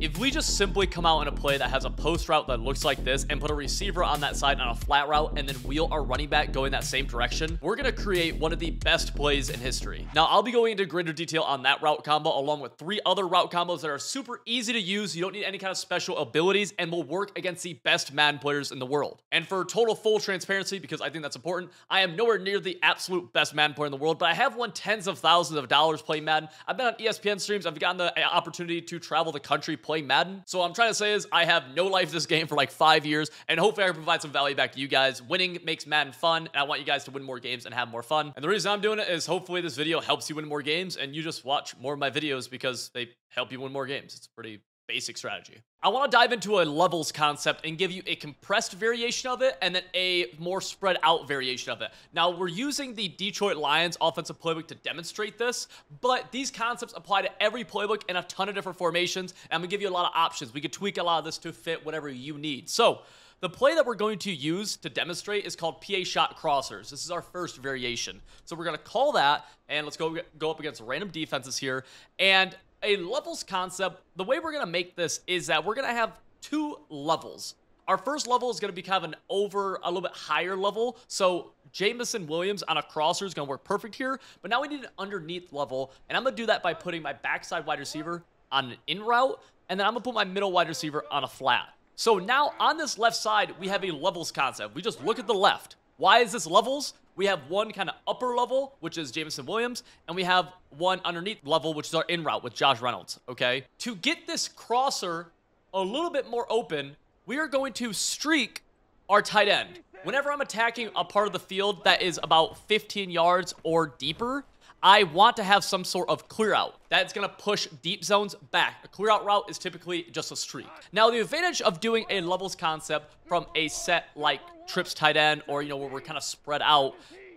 If we just simply come out in a play that has a post route that looks like this and put a receiver on that side on a flat route and then wheel our running back going that same direction, we're going to create one of the best plays in history. Now, I'll be going into greater detail on that route combo along with three other route combos that are super easy to use. You don't need any kind of special abilities and will work against the best Madden players in the world. And for total full transparency, because I think that's important, I am nowhere near the absolute best Madden player in the world, but I have won tens of thousands of dollars playing Madden. I've been on ESPN streams. I've gotten the uh, opportunity to travel the country playing Madden. So what I'm trying to say is I have no life this game for like five years, and hopefully I can provide some value back to you guys. Winning makes Madden fun, and I want you guys to win more games and have more fun. And the reason I'm doing it is hopefully this video helps you win more games, and you just watch more of my videos because they help you win more games. It's pretty basic strategy. I want to dive into a levels concept and give you a compressed variation of it and then a more spread out variation of it. Now, we're using the Detroit Lions offensive playbook to demonstrate this, but these concepts apply to every playbook in a ton of different formations, and I'm going to give you a lot of options. We could tweak a lot of this to fit whatever you need. So, the play that we're going to use to demonstrate is called PA shot crossers. This is our first variation. So we're going to call that, and let's go go up against random defenses here. And a levels concept, the way we're going to make this is that we're going to have two levels. Our first level is going to be kind of an over, a little bit higher level. So Jameson Williams on a crosser is going to work perfect here. But now we need an underneath level. And I'm going to do that by putting my backside wide receiver on an in route. And then I'm going to put my middle wide receiver on a flat. So now on this left side, we have a levels concept. We just look at the left. Why is this levels? We have one kind of upper level, which is Jameson Williams, and we have one underneath level, which is our in route with Josh Reynolds, okay? To get this crosser a little bit more open, we are going to streak our tight end. Whenever I'm attacking a part of the field that is about 15 yards or deeper, I want to have some sort of clear out. That's going to push deep zones back. A clear out route is typically just a streak. Now, the advantage of doing a levels concept from a set like trips tight end or, you know, where we're kind of spread out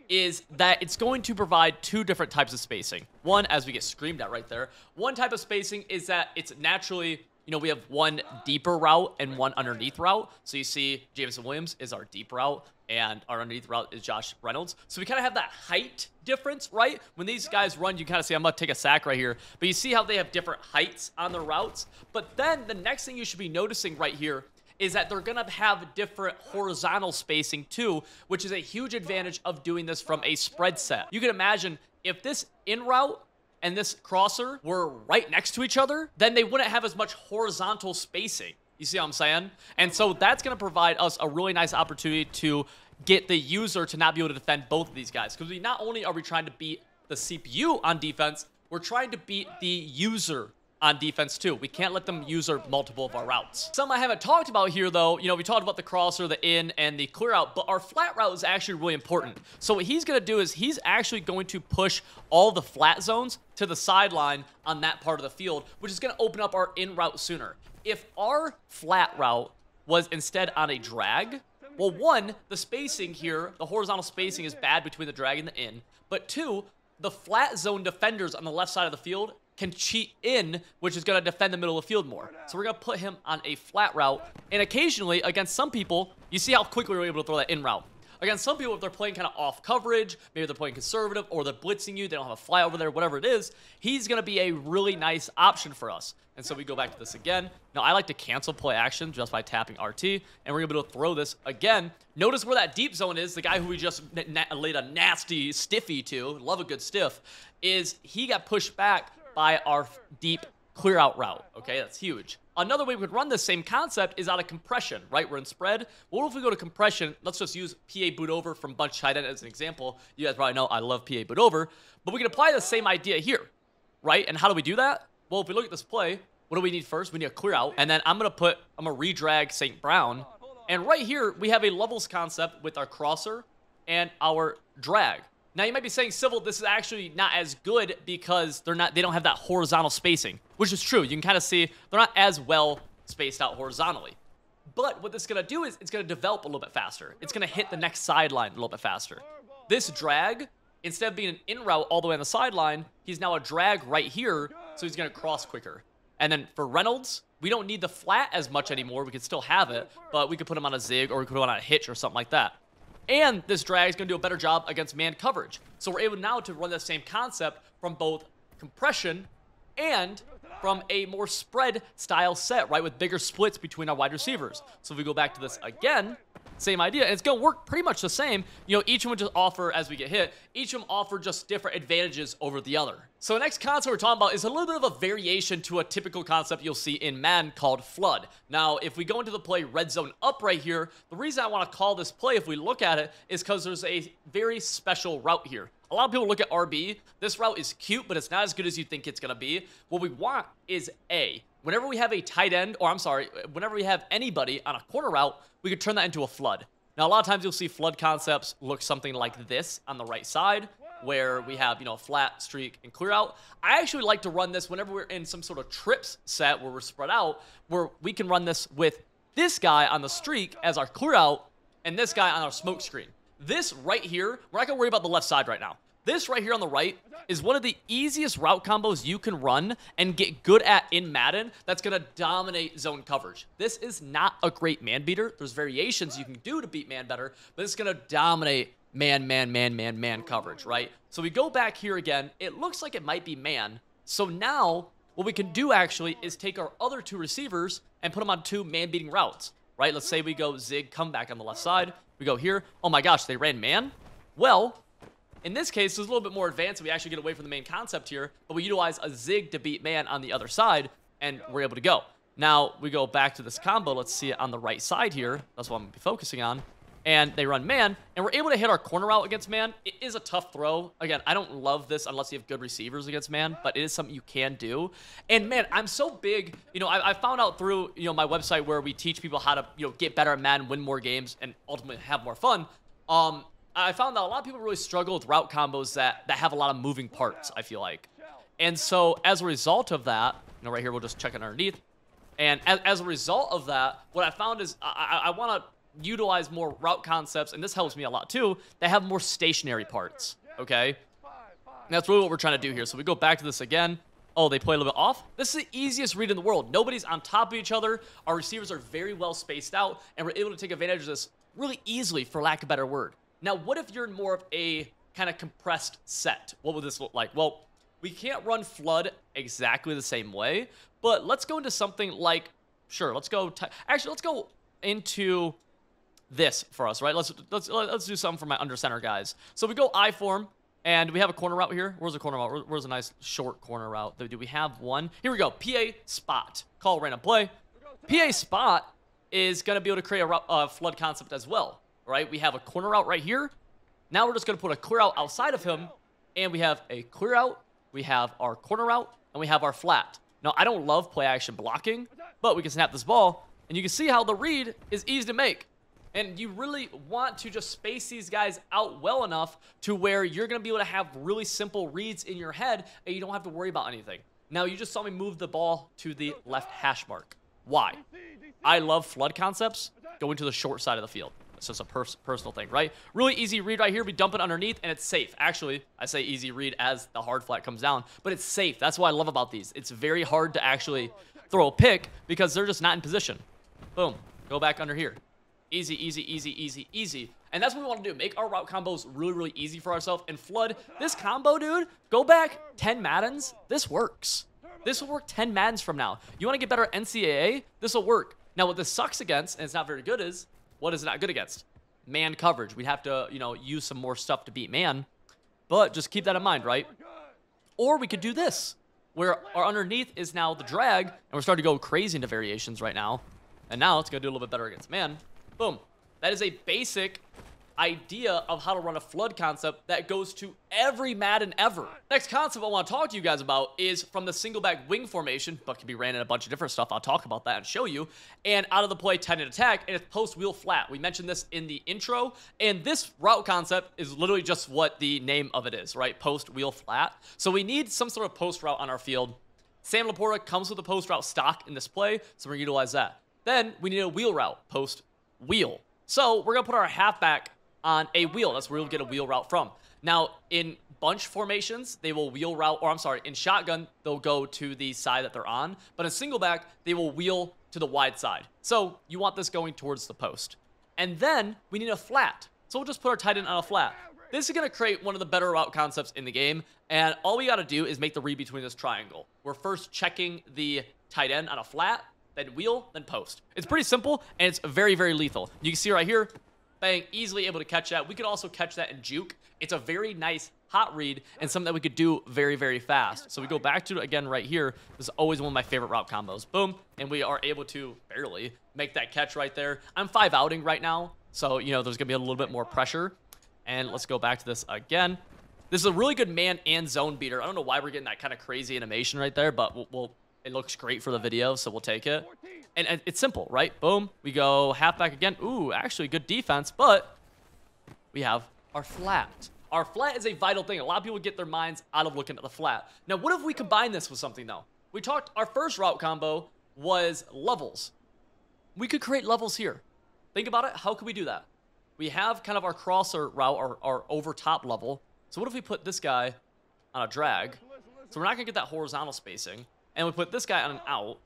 is that it's going to provide two different types of spacing. One, as we get screamed at right there, one type of spacing is that it's naturally you know, we have one deeper route and one underneath route. So you see Jameson Williams is our deep route and our underneath route is Josh Reynolds. So we kind of have that height difference, right? When these guys run, you kind of see, I'm going to take a sack right here. But you see how they have different heights on their routes. But then the next thing you should be noticing right here is that they're going to have different horizontal spacing too, which is a huge advantage of doing this from a spread set. You can imagine if this in route and this crosser were right next to each other, then they wouldn't have as much horizontal spacing. You see what I'm saying? And so that's going to provide us a really nice opportunity to get the user to not be able to defend both of these guys. Because we not only are we trying to beat the CPU on defense, we're trying to beat the user on defense too. We can't let them use our multiple of our routes. Some I haven't talked about here though, you know, we talked about the crosser, the in, and the clear out, but our flat route is actually really important. So what he's gonna do is he's actually going to push all the flat zones to the sideline on that part of the field, which is gonna open up our in route sooner. If our flat route was instead on a drag, well, one, the spacing here, the horizontal spacing is bad between the drag and the in, but two, the flat zone defenders on the left side of the field can cheat in, which is going to defend the middle of the field more. So we're going to put him on a flat route. And occasionally, against some people, you see how quickly we're able to throw that in route. Against some people, if they're playing kind of off coverage, maybe they're playing conservative, or they're blitzing you, they don't have a fly over there, whatever it is, he's going to be a really nice option for us. And so we go back to this again. Now, I like to cancel play action just by tapping RT, and we're going to be able to throw this again. Notice where that deep zone is, the guy who we just laid a nasty stiffy to, love a good stiff, is he got pushed back by our deep clear out route. Okay, that's huge. Another way we could run this same concept is out of compression, right? We're in spread. What if we go to compression? Let's just use PA boot over from bunch tight end as an example. You guys probably know I love PA boot over, but we can apply the same idea here, right? And how do we do that? Well, if we look at this play, what do we need first? We need a clear out, and then I'm gonna put, I'm gonna redrag St. Brown, and right here we have a levels concept with our crosser and our drag. Now you might be saying, Civil, this is actually not as good because they're not they don't have that horizontal spacing, which is true. You can kind of see they're not as well spaced out horizontally. But what this is gonna do is it's gonna develop a little bit faster. It's gonna hit the next sideline a little bit faster. This drag, instead of being an in route all the way on the sideline, he's now a drag right here, so he's gonna cross quicker. And then for Reynolds, we don't need the flat as much anymore. We could still have it, but we could put him on a zig or we could put him on a hitch or something like that. And this drag is going to do a better job against man coverage. So we're able now to run the same concept from both compression and from a more spread style set, right, with bigger splits between our wide receivers. So if we go back to this again, same idea. And it's going to work pretty much the same. You know, each one would just offer, as we get hit, each of them offer just different advantages over the other. So the next concept we're talking about is a little bit of a variation to a typical concept you'll see in Madden called Flood. Now, if we go into the play Red Zone Up right here, the reason I want to call this play, if we look at it, is because there's a very special route here. A lot of people look at RB. This route is cute, but it's not as good as you think it's going to be. What we want is A. Whenever we have a tight end, or I'm sorry, whenever we have anybody on a corner route, we could turn that into a flood. Now, a lot of times you'll see flood concepts look something like this on the right side, where we have, you know, a flat streak and clear out. I actually like to run this whenever we're in some sort of trips set where we're spread out, where we can run this with this guy on the streak as our clear out and this guy on our smoke screen. This right here, we're not going to worry about the left side right now. This right here on the right is one of the easiest route combos you can run and get good at in Madden that's going to dominate zone coverage. This is not a great man beater. There's variations you can do to beat man better, but it's going to dominate man, man, man, man, man coverage, right? So we go back here again. It looks like it might be man. So now what we can do actually is take our other two receivers and put them on two man-beating routes, right? Let's say we go zig, come back on the left side. We go here. Oh my gosh, they ran man? Well, in this case, it's a little bit more advanced. We actually get away from the main concept here, but we utilize a zig to beat man on the other side, and we're able to go. Now, we go back to this combo. Let's see it on the right side here. That's what I'm going to be focusing on. And they run man, and we're able to hit our corner route against man. It is a tough throw. Again, I don't love this unless you have good receivers against man, but it is something you can do. And man, I'm so big. You know, I, I found out through, you know, my website where we teach people how to, you know, get better at man, win more games, and ultimately have more fun. Um, I found that a lot of people really struggle with route combos that, that have a lot of moving parts, I feel like. And so as a result of that, you know, right here, we'll just check it underneath. And as, as a result of that, what I found is I, I, I want to utilize more route concepts, and this helps me a lot too, that have more stationary parts, okay? And that's really what we're trying to do here. So we go back to this again. Oh, they play a little bit off. This is the easiest read in the world. Nobody's on top of each other. Our receivers are very well spaced out, and we're able to take advantage of this really easily, for lack of a better word. Now, what if you're in more of a kind of compressed set? What would this look like? Well, we can't run Flood exactly the same way, but let's go into something like, sure, let's go, actually, let's go into this for us, right? Let's, let's, let's do something for my under center guys. So we go I form, and we have a corner route here. Where's the corner route? Where's a nice short corner route? Do we have one? Here we go. PA spot. Call random play. PA spot is going to be able to create a uh, flood concept as well right? We have a corner out right here. Now we're just going to put a clear out outside of him, and we have a clear out, we have our corner out, and we have our flat. Now, I don't love play action blocking, but we can snap this ball, and you can see how the read is easy to make. And you really want to just space these guys out well enough to where you're going to be able to have really simple reads in your head, and you don't have to worry about anything. Now, you just saw me move the ball to the left hash mark. Why? I love flood concepts going to the short side of the field. It's just a pers personal thing, right? Really easy read right here. We dump it underneath, and it's safe. Actually, I say easy read as the hard flat comes down, but it's safe. That's what I love about these. It's very hard to actually throw a pick because they're just not in position. Boom. Go back under here. Easy, easy, easy, easy, easy. And that's what we want to do. Make our route combos really, really easy for ourselves. And Flood, this combo, dude, go back 10 Maddens. This works. This will work 10 Maddens from now. You want to get better at NCAA? This will work. Now, what this sucks against, and it's not very good, is what is it not good against? Man coverage. We'd have to, you know, use some more stuff to beat man. But just keep that in mind, right? Or we could do this, where our underneath is now the drag, and we're starting to go crazy into variations right now. And now it's going to do a little bit better against man. Boom. That is a basic idea of how to run a flood concept that goes to every Madden ever. Next concept I want to talk to you guys about is from the single back wing formation, but can be ran in a bunch of different stuff. I'll talk about that and show you. And out of the play, end attack, and it's post wheel flat. We mentioned this in the intro, and this route concept is literally just what the name of it is, right? Post wheel flat. So we need some sort of post route on our field. Sam LaPorta comes with a post route stock in this play, so we're to utilize that. Then we need a wheel route, post wheel. So we're to put our halfback on a wheel. That's where you'll get a wheel route from. Now, in bunch formations, they will wheel route, or I'm sorry, in shotgun, they'll go to the side that they're on. But in single back, they will wheel to the wide side. So you want this going towards the post. And then we need a flat. So we'll just put our tight end on a flat. This is going to create one of the better route concepts in the game, and all we got to do is make the read between this triangle. We're first checking the tight end on a flat, then wheel, then post. It's pretty simple, and it's very, very lethal. You can see right here, bang, easily able to catch that. We could also catch that in juke. It's a very nice hot read and something that we could do very, very fast. So we go back to it again right here. This is always one of my favorite route combos. Boom, and we are able to barely make that catch right there. I'm five outing right now, so, you know, there's going to be a little bit more pressure. And let's go back to this again. This is a really good man and zone beater. I don't know why we're getting that kind of crazy animation right there, but we'll, we'll it looks great for the video, so we'll take it. And, it's simple, right? Boom. We go halfback again. Ooh, actually good defense, but we have our flat. Our flat is a vital thing. A lot of people get their minds out of looking at the flat. Now, what if we combine this with something, though? We talked, our first route combo was levels. We could create levels here. Think about it. How could we do that? We have kind of our crosser route, our, our over top level. So what if we put this guy on a drag? So we're not going to get that horizontal spacing. And we put this guy on an out.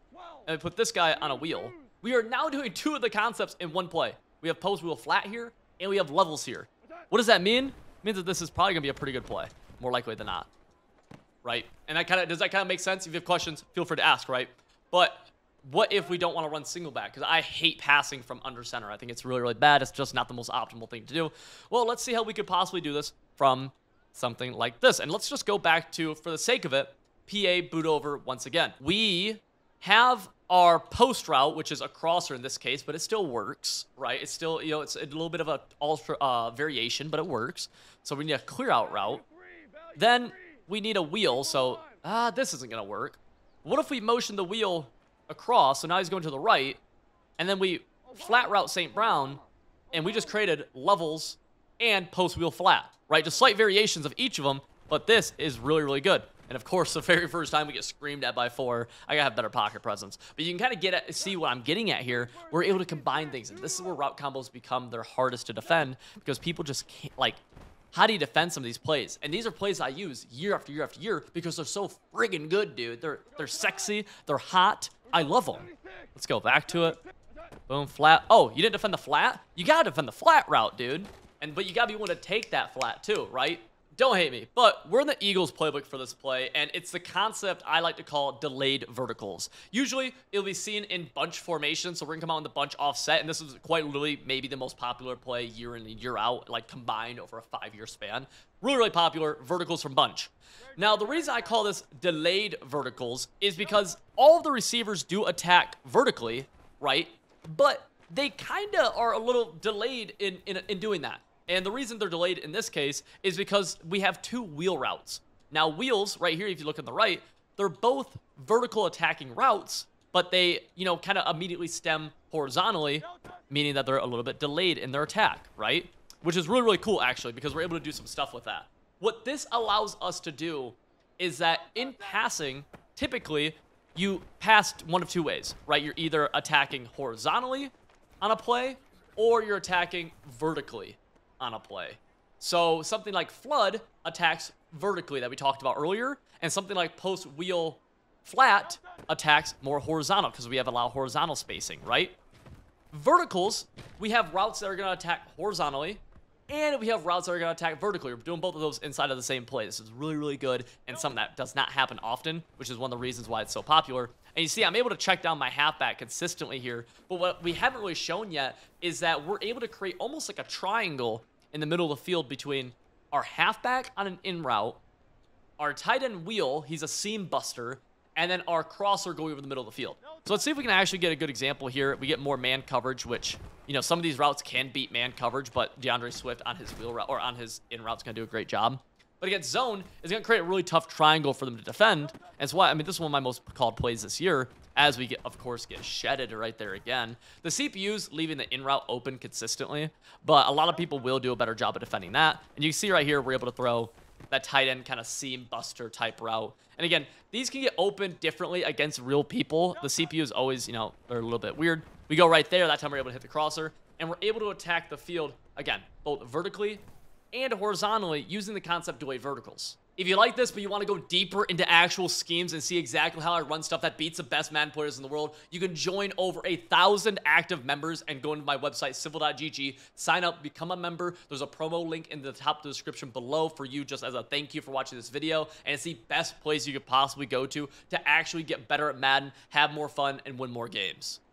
And we put this guy on a wheel. We are now doing two of the concepts in one play. We have post wheel flat here, and we have levels here. What does that mean? It means that this is probably going to be a pretty good play. More likely than not. Right? And that kind of does that kind of make sense? If you have questions, feel free to ask, right? But what if we don't want to run single back? Because I hate passing from under center. I think it's really, really bad. It's just not the most optimal thing to do. Well, let's see how we could possibly do this from something like this. And let's just go back to, for the sake of it, PA boot over once again. We have our post route, which is a crosser in this case, but it still works, right? It's still, you know, it's a little bit of a ultra uh, variation, but it works. So we need a clear out route. Then we need a wheel. So, ah, this isn't going to work. What if we motion the wheel across. So now he's going to the right. And then we flat route St. Brown. And we just created levels and post wheel flat, right? Just slight variations of each of them. But this is really, really good. And of course, the very first time we get screamed at by four, I gotta have better pocket presence. But you can kind of get at, see what I'm getting at here. We're able to combine things, and this is where route combos become their hardest to defend because people just can't like. How do you defend some of these plays? And these are plays I use year after year after year because they're so friggin' good, dude. They're they're sexy, they're hot, I love them. Let's go back to it. Boom, flat. Oh, you didn't defend the flat? You gotta defend the flat route, dude. And But you gotta be willing to take that flat too, right? Don't hate me, but we're in the Eagles playbook for this play, and it's the concept I like to call delayed verticals. Usually, it'll be seen in bunch formation, so we're gonna come out in the bunch offset, and this is quite literally maybe the most popular play year in and year out, like combined over a five-year span. Really, really popular, verticals from bunch. Now, the reason I call this delayed verticals is because all of the receivers do attack vertically, right? But they kind of are a little delayed in, in, in doing that. And the reason they're delayed in this case is because we have two wheel routes. Now, wheels, right here, if you look on the right, they're both vertical attacking routes, but they, you know, kind of immediately stem horizontally, meaning that they're a little bit delayed in their attack, right? Which is really, really cool, actually, because we're able to do some stuff with that. What this allows us to do is that in passing, typically, you pass one of two ways, right? You're either attacking horizontally on a play, or you're attacking vertically on a play. So something like Flood attacks vertically that we talked about earlier, and something like Post Wheel Flat attacks more horizontal because we have a lot of horizontal spacing, right? Verticals, we have routes that are going to attack horizontally, and we have routes that are going to attack vertically. We're doing both of those inside of the same play. This is really, really good and something that does not happen often, which is one of the reasons why it's so popular. And you see, I'm able to check down my halfback consistently here. But what we haven't really shown yet is that we're able to create almost like a triangle in the middle of the field between our halfback on an in route, our tight end wheel, he's a seam buster, and then our crosser going over the middle of the field. So let's see if we can actually get a good example here. We get more man coverage, which, you know, some of these routes can beat man coverage, but D'Andre Swift on his wheel route or on his in route is going to do a great job. But against zone, is going to create a really tough triangle for them to defend. And so, I mean, this is one of my most called plays this year, as we, get, of course, get shedded right there again. The CPU's leaving the in route open consistently, but a lot of people will do a better job of defending that. And you see right here, we're able to throw that tight end kind of seam buster type route. And again, these can get open differently against real people. The CPU is always, you know, they're a little bit weird. We go right there. That time we're able to hit the crosser. And we're able to attack the field, again, both vertically and horizontally using the concept delay verticals. If you like this, but you want to go deeper into actual schemes and see exactly how I run stuff that beats the best Madden players in the world, you can join over a thousand active members and go into my website, civil.gg, sign up, become a member. There's a promo link in the top of the description below for you just as a thank you for watching this video. And it's the best place you could possibly go to to actually get better at Madden, have more fun, and win more games.